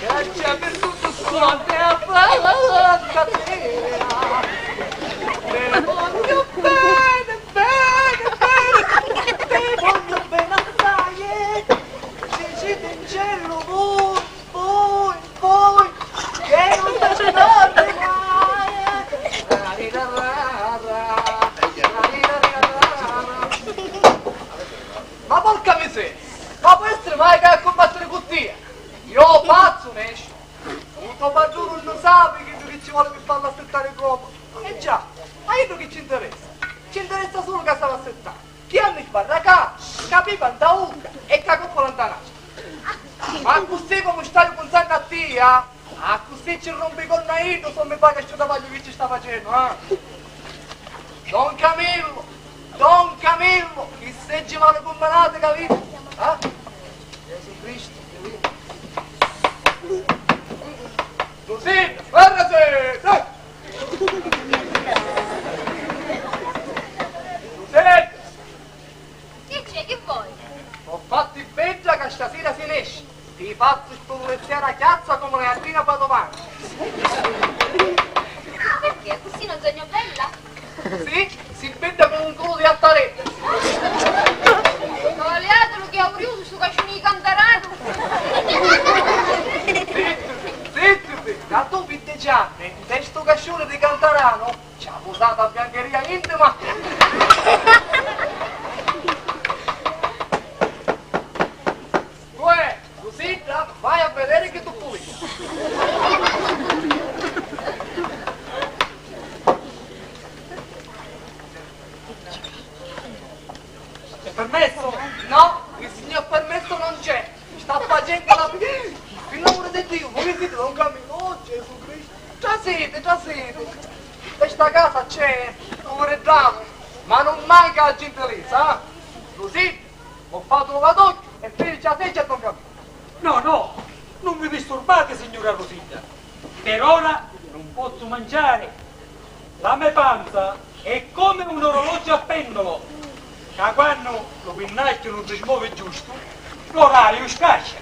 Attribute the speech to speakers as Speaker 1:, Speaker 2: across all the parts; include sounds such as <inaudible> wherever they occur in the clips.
Speaker 1: Grande a virtude sua, até a palavra. Tuo padrone non sa che tu che ci vuole per farlo aspettare come? Eh già, ma io che ci interessa? Ci interessa solo che stava aspettando. Chi hanno il barraca, capiva da uca e con l'antanaccia. Ma così come stai pensando a te, eh? A così ci rompe con naito se mi paga questo taglio che ci sta facendo, eh? Don Camillo, Don Camillo, chi se ci vuole comparate, capito? Eh? Così, guardate! Dai! Così!
Speaker 2: Che c'è? Che vuoi?
Speaker 1: Ho fatto il peggio che stasera si esce. Ti faccio spolvezzare a chiazza come una gattina padovana.
Speaker 2: Ma perché? Così non sogno bella?
Speaker 1: Sì, si vede con un culo di altaretta.
Speaker 2: Cavaliatelo che ho curioso su cascini di cantarano.
Speaker 1: Zitti, zitti, da tu pinteggiante, in testo cascione di Cantarano, ci ha usato a biancheria intima. Uè, così da- vai a vedere che tu pulisci. È permesso? No, il signor permesso non c'è. Sta facendo la... Il nome di Dio, voi siete da un cammino, oh Gesù Cristo. Già siete, già siete. Questa casa c'è, come bravo, ma non manca la eh? Così, ho fatto un lavoro e felice a te c'è un cammino.
Speaker 3: No, no, non vi disturbate, signora Rosita. Per ora non posso mangiare. La mia panza è come un orologio a pendolo. Che quando lo pennacchio non si muove giusto, l'orario scascia.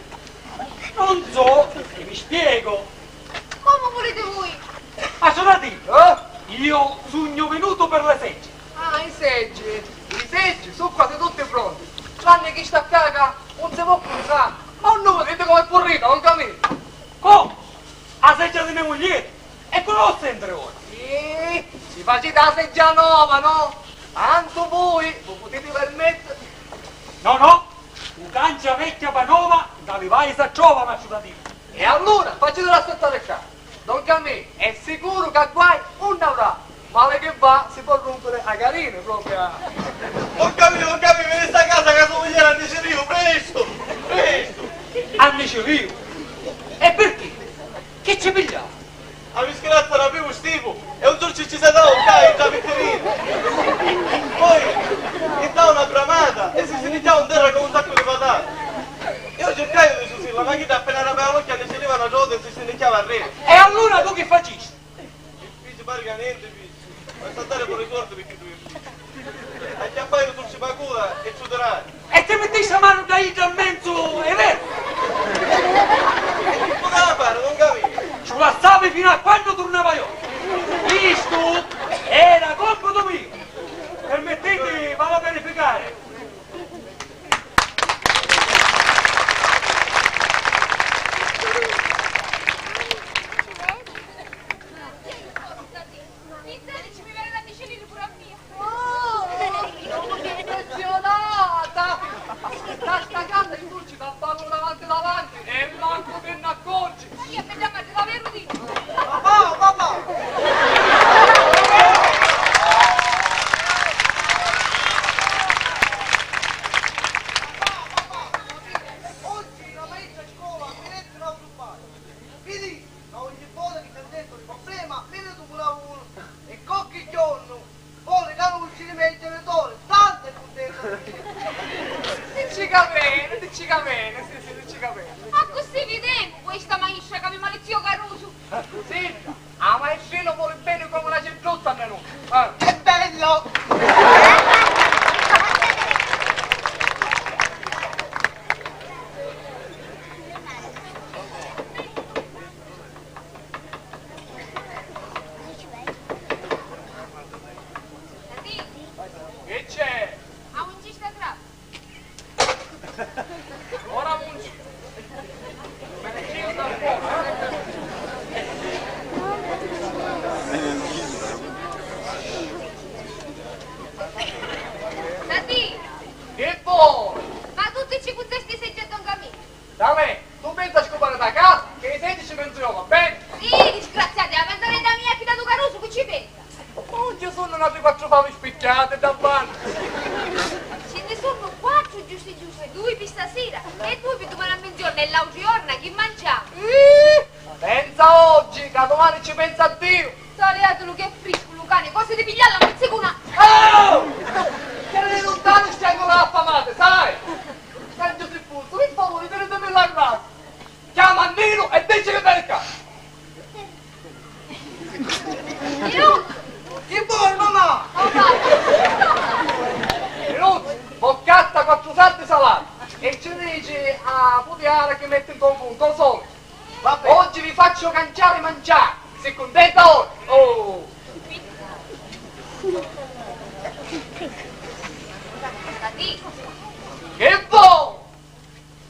Speaker 3: Non so se mi spiego.
Speaker 2: Come volete voi?
Speaker 3: Ma sono detto,
Speaker 1: Eh?
Speaker 3: io sogno venuto per le segge.
Speaker 1: Ah, i seggi, i seggi, sono quasi tutti pronti. Tranne chi sta a caga, non si può pensare. Ma non vedete come è porrito, non cammino.
Speaker 3: Come? La seggia di mia moglie? E quello lo sento ora.
Speaker 1: Sì, ci facete la seggia nuova, no? Tanto voi, vi potete permettere.
Speaker 3: No, no, un cancia vecchia per nuova, da vai sa trova, ma da dire.
Speaker 1: E allora, facetela aspettare qua. Don Camì, è sicuro che guai non avrà. Male che va, si può rompere a carine proprio.
Speaker 4: Ho capito, ho capito, vieni sta ti
Speaker 3: da io al mezzo, è vero?
Speaker 4: Come la fare, non capisco.
Speaker 3: Ci lasciavi fino a quando tornava io. Questo era compito mio. Permettete, vado a verificare.
Speaker 2: Inizialici, mi viene da dicelire pure a mia.
Speaker 1: Oh, che impressionata! Sta sta casa in dulci da ballo davanti davanti e manco che ne accorgi.
Speaker 2: Ma io vediamo davvero di...
Speaker 1: Papà, papà!
Speaker 5: Oggi la maestra a scuola mi mette un altro bagno. Mi dice, ma ogni volta che ti ha detto il problema, mi vedo un lavoro. E cocchi giorno, vuole che non ci rimette le donne, tanto è contento di me.
Speaker 1: Dici che bene, dici che bene, sì, sì, dici che bene.
Speaker 2: Ma così vediamo questa maestra che mi malizio caruso.
Speaker 1: Così, a maestrino vuole bene come una centrutta a menù. Eh.
Speaker 5: È bello!
Speaker 1: Che c'è?
Speaker 2: Ha un gista grave.
Speaker 1: Ora mungi. Me ne chiedo dal fuoco.
Speaker 2: Tati,
Speaker 1: Che vuoi?
Speaker 2: ma tutti ci cuzzesti seggi a Don Camillo.
Speaker 1: Da me, tu pensa a scopare da casa, che i senti ci penso io, va bene?
Speaker 2: Sì, disgraziati, a pensare da mia fida tu Caruso, che ci pensa?
Speaker 1: Non ci sono nati quattro pavi spicchiate da vanno.
Speaker 2: Ce ne sono quattro giusti giusti, due per stasera e due per domani a mezzogiorno e l'altro giorno che mangiamo.
Speaker 1: Ih, Pensa oggi, che domani ci pensa Dio.
Speaker 2: Saliatelo che è frisco, Lucane, cosa di pigliarla a mezzo una.
Speaker 1: Oh! Che ne lontano stiamo con affamate, sai? Senti se puzzo, per favore, tenetemi la casa. Nino e dice che viene qua.
Speaker 2: Io,
Speaker 5: Che vuoi, mamma?
Speaker 2: vai.
Speaker 1: Nino, boccata quattro salti salati. E ci dici a Putiara che mette in.
Speaker 5: Va bene.
Speaker 1: Oggi vi faccio cangiare e mangiare. Sei contenta ora? Oh! Che vuoi?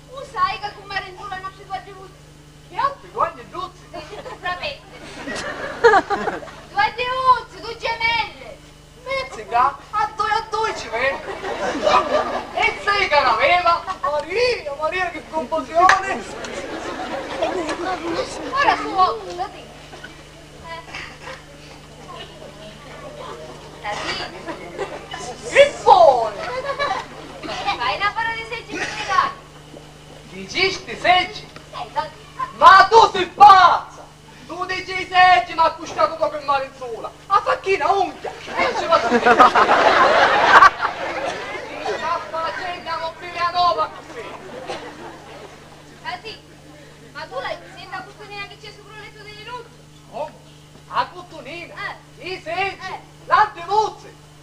Speaker 2: tu sai che con Marenzula non si può giusto.
Speaker 1: Che altri guagni giusti?
Speaker 2: Sicuramente. Due diuzzi, due gemelle.
Speaker 1: Mezzica, a due a due ci vede. E sei caravela? Maria, Maria che confusione!
Speaker 2: Ora su otto, Tati. Eh. Tati,
Speaker 1: Che vuoi?
Speaker 2: fai una parola di seggi per regali.
Speaker 1: Dici sti seggi?
Speaker 2: Eh.
Speaker 1: Ma tu sei pazza! Tu dici i seggi ma dopo il mare in sola! A facchina unghia! E ci va a Scappa la gente a mobilia nuova qui!
Speaker 2: Tati, ma tu l'hai sentita la custonina che c'è sopra il letto degli lutti?
Speaker 1: Oh, a cottonina!
Speaker 2: Eh.
Speaker 1: I seggi!
Speaker 2: Eh.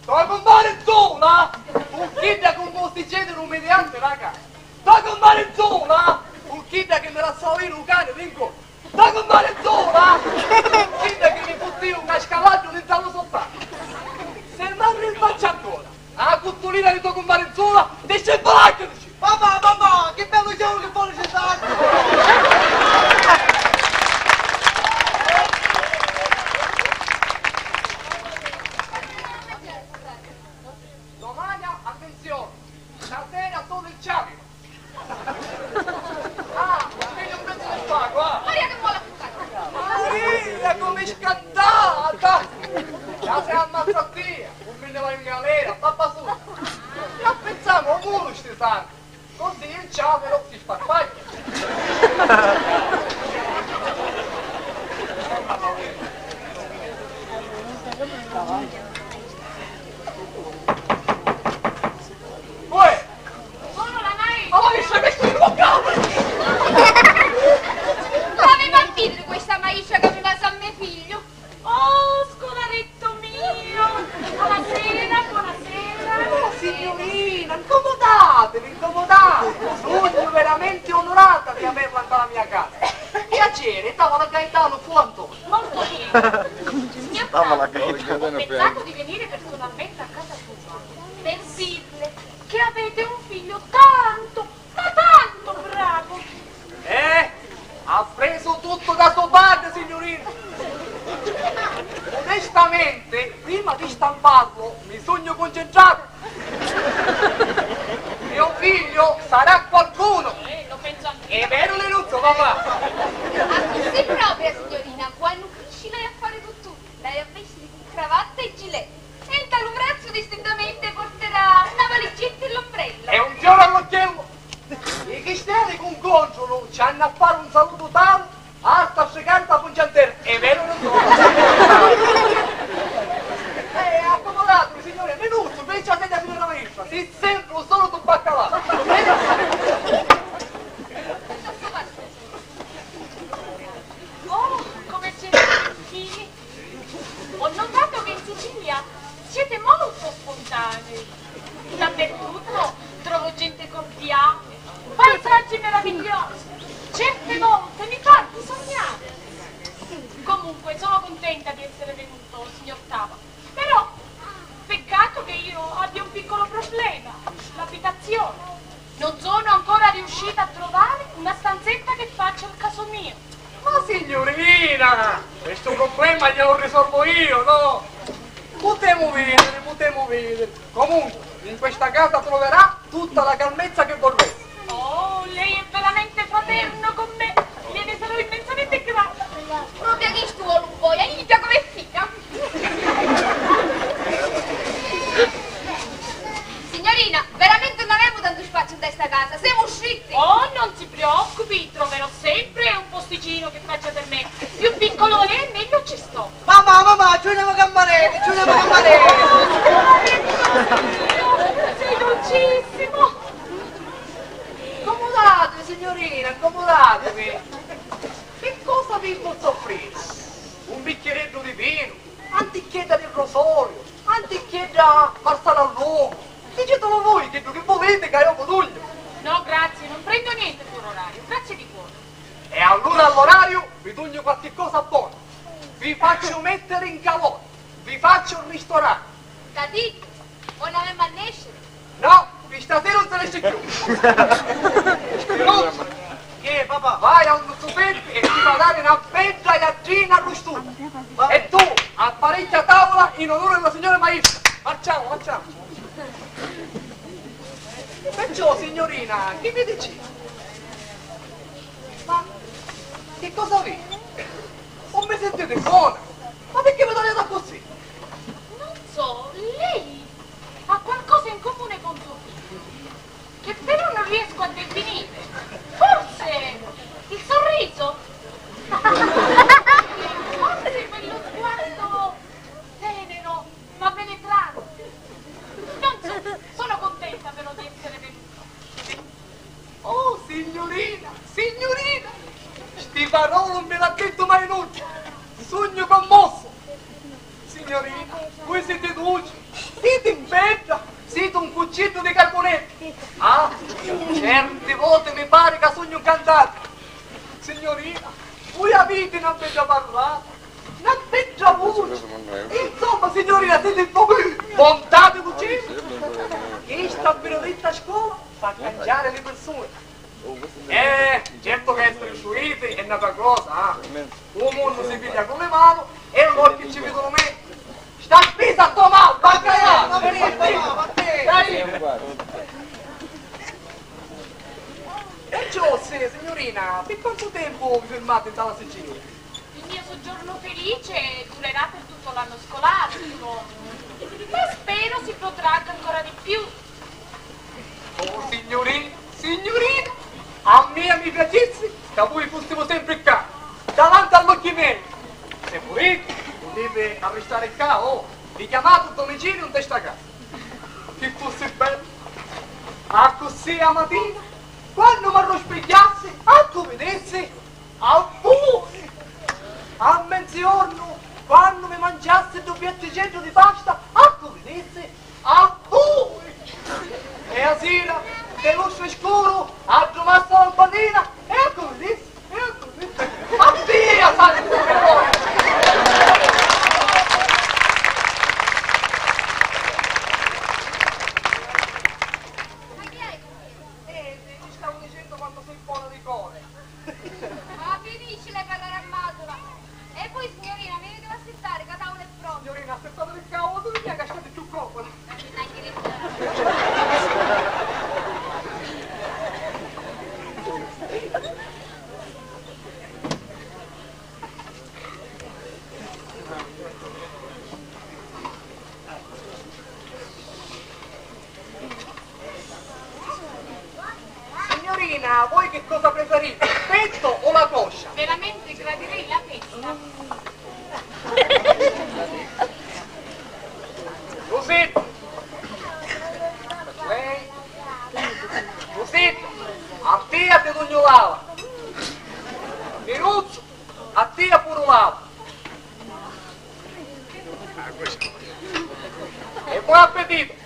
Speaker 1: Sto con mare in sola! Un kid con questi generi umilianti, raga! Sto con mare in sola! Un kid la io un cane, vinco! Sto con mare sola! Kid che mi fotti un cascavaggio dentro lo sottano! Se non il faccio ancora! A sto con mare in sola! Dice il polacco!
Speaker 5: Mamma, mamma, che bello giorno che vuole cesare!
Speaker 1: Domani, attenzione! Stasera sono il ciavino! Ah, vedo un pezzo del pago, ah!
Speaker 2: Maria che vuole affrontare.
Speaker 1: È scattata! La sei ammazzattia! Un me ne vai in galera, papà su! Non pensiamo a uno sti santi! Così il ciavolo si sparpaglia! Uè!
Speaker 2: Sono la mai.
Speaker 1: Ma mi stai messo in bocca!
Speaker 2: Come va a finire questa maiscia che mi passa a mio figlio?
Speaker 6: Oh, scolaretto mio! Buonasera, buonasera!
Speaker 1: Oh, signorina, incomodatevi, incomodatevi! Sono veramente onorata di averla nella mia casa. Piacere, tavola Gaetano fu Antonio.
Speaker 6: Molto bene! Signor
Speaker 7: Stava la
Speaker 6: ho pensato di venire personalmente a casa sua per dirle che avete un figlio tanto, ma tanto bravo!
Speaker 1: Eh? Ha preso tutto da suo padre, signorina! Onestamente, prima di stamparlo, mi sogno concentrato! Mio figlio sarà qualcuno!
Speaker 6: Eh, lo penso anche
Speaker 1: È vero Lenuzzo, papà?
Speaker 2: Ah, così proprio, signorina,
Speaker 6: Dappertutto trovo gente cordiale, paesaggi meravigliosi. Certe volte mi fanno sognare. Comunque sono contenta di essere venuto, signor Tava. Però peccato che io abbia un piccolo problema, l'abitazione. Non sono ancora riuscita a trovare una stanzetta che faccia il caso mio.
Speaker 1: Ma signorina, questo problema glielo risolvo io, no? Potremmo venire potremmo vedere. Comunque, in questa casa troverà tutta la calmezza che vorreste.
Speaker 6: Oh, lei è veramente fraterno con me. Gliene sarò immensamente grata.
Speaker 2: Proprio che tu vuoi, vuoi, aiuta come figa. Signorina, veramente non abbiamo tanto spazio in questa casa, siamo usciti.
Speaker 6: Oh, non si preoccupi, troverò sempre un posticino che faccia per me. Più piccolo è, meglio ci sto.
Speaker 5: Mamma, mamma, giudiamo campanelli, giudiamo campanelli.
Speaker 6: Sei dolcissimo.
Speaker 1: Accomodatevi, signorina, accomodatevi. Che cosa vi posso offrire? Un bicchieretto di vino, antichietta del rosolio, antichietta marsala all'uomo. Voi, che che volete che io potuglio.
Speaker 6: No, grazie, non prendo niente per orario. Grazie di cuore.
Speaker 1: E allora all'orario vi tugno qualche cosa buona. Vi faccio mettere in calore. Vi faccio un ristorante.
Speaker 2: Cadì, poi non abbiamo a nascere.
Speaker 1: No, vi stasera non se ne esce più. <laughs> Spiruzzo,
Speaker 5: Che, papà?
Speaker 1: vai a un superbi e ti va a dare una bella iaggina allo studio. E tu apparecchia tavola in onore della signora Maestra. Facciamo, facciamo. Perciò, signorina, che mi dici? Ma che cosa avete? Non mi sentite buona? Ma perché mi tagliate così?
Speaker 6: Non so, lei ha qualcosa in comune con suo figlio, che però non riesco a definire. Forse il sorriso? <laughs> Forse quello sguardo tenero ma penetrante. Non so, sono contenta però di essere venuta.
Speaker 1: Oh, signorina, signorina! Non me l'ha detto mai nulla! Sogno commosso! Signorina, voi siete dolci, siete bella, siete un cuccetto di carbonetti! Ah, certe volte mi pare che sogno un cantante! Signorina, voi avete una bella parlata, una bella voce! Insomma, signorina, siete proprio bontà di cucina! Questa benedetta scuola fa cangiare le persone! Eh, certo che essere istruiti è una cosa, eh. Un mondo si piglia con le mani e loro che ci vedono me. Sta spesa a Tomà, baccaia!
Speaker 5: Ma perché, papà, ma te?
Speaker 1: E Giossi, signorina, per quanto tempo vi fermate dalla Sicilia?
Speaker 6: Il mio soggiorno felice durerà per tutto l'anno scolastico, ma spero si protragga ancora di più.
Speaker 1: Oh, signorina, signorina, a me mi piacesse che voi fossimo sempre qua, davanti all'occhio miei. Se volete, potete arrestare qua, oh, vi chiamate a domicilio in testa casa. Che fosse bello. A così a mattina, quando mi rispecchiassi, a tu vedessi, a voi, a mezzogiorno, quando mi mangiassi due piatti di pasta, mattina voi
Speaker 2: che
Speaker 1: cosa preferite? Il petto o la coscia?
Speaker 6: Veramente gradirei la testa. <laughs>
Speaker 1: Rosetta! Lei? Rosetta! A te a te tognolava! Peruzzo! A te a purulava! E buon appetito!